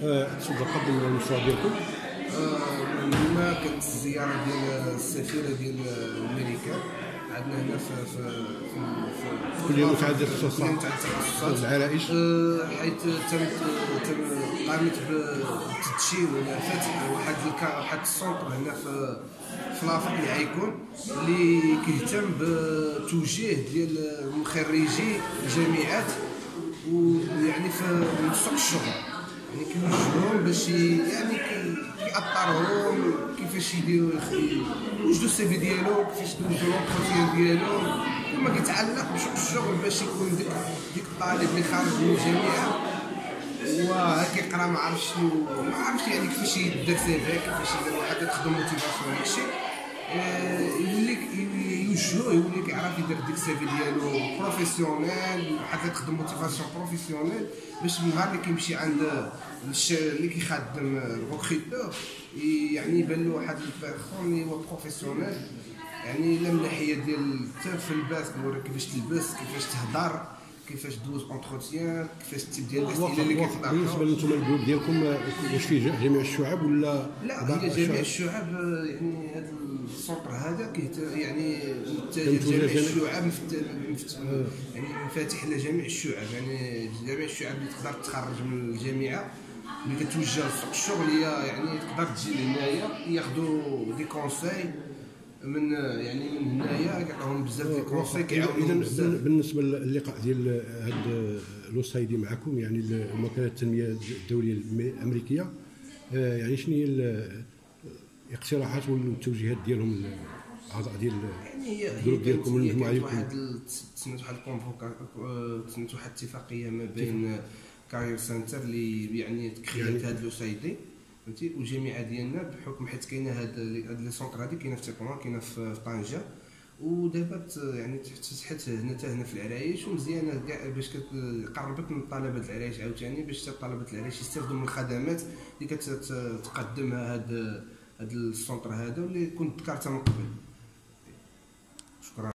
تفضل قدم المشروع ديالكم هنا كانت الزيارة ديال السفيرة ديال الامريكان عندنا هنا في في في في كلية متعددة التخصصات. العرائش. آه، حيث تم تم قامت بالتدشين ولا فتح واحد واحد السونتر هنا في في اللي غيكون اللي كيهتم بتوجيه ديال مخرجي الجامعات ويعني في سوق الشغل يعني كيوجهوهم باش يعني كي- كيأطرهم كيفاش يديروا يوجدوا ال CV ديالهم كيفاش يوجدوا l'entretien ديالهم كما كيتعلق بسوق الشغل باش يكون ديك ديك الطالب اللي خارج من الجامعة وها كيقرا ما عرفش شنو ما عرفش يعني كيفاش يدير CV كيفاش يدير واحد يخدم motivation داكشي آه، يوجهوه يولي كيعرف يدير ديك ال CV ديالو professionnel حتى تخدم motivation professionnelle باش النهار اللي كيمشي عند اللي كيخدم ال recruteur يعني يبان له واحد ال personne اللي هو professionnel يعني لا من ناحيه ديال حتى في اللباس كيفاش تلبس كيفاش تهضر. كيفاش دوز entretien كيفاش ال type ديال الاسئله اللي بالنسبة كيطرحوا لانتم ال groupe ديالكم واش فيه جميع الشعب ولا لا هي جميع الشعب؟ يعني هذا ال centre هذا يعني متجه جميع- الشعب مفت- مفت- يعني فاتح لجميع الشعب يعني جميع الشعب اللي تقدر تخرج من الجامعة اللي كتوجه لسوق الشغل هي يعني تقدر تجي لهنايا ياخذوا des conseils من يعني من هنايا كيعطيهم بزاف des conseils اذا كيعاونهم بزاف. بالنسبة للقاء ديال هاد l'USAID معكم يعني وكاله التنمية الدولية الأمريكية آه، يعني شنو هي ال- الاقتراحات والتوجيهات ديالهم الاعضاء ديال يعني ال groupe ديالكم والمجموعة ديالكم واحد تسميت واحد تسميت واحد الاتفاقية ما بين Career Center اللي يعني ت créa ت يعني- هاد l'USAID فهمتي؟ والجامعة ديالنا بحكم حيت كاينة هاد هاد les centres هادي كاينة في تطوان كاينة في طنجة. ودابا يعني تفتحت هنا حتى هنا في العرايش ومزيانة كاع باش قربت من طلبة العرايش عاوتاني باش حتى طلبة العرايش يستافدوا من الخدمات اللي كتقدمها هاد هاد السونتر هذا واللي كنت ذكرتها من قبل.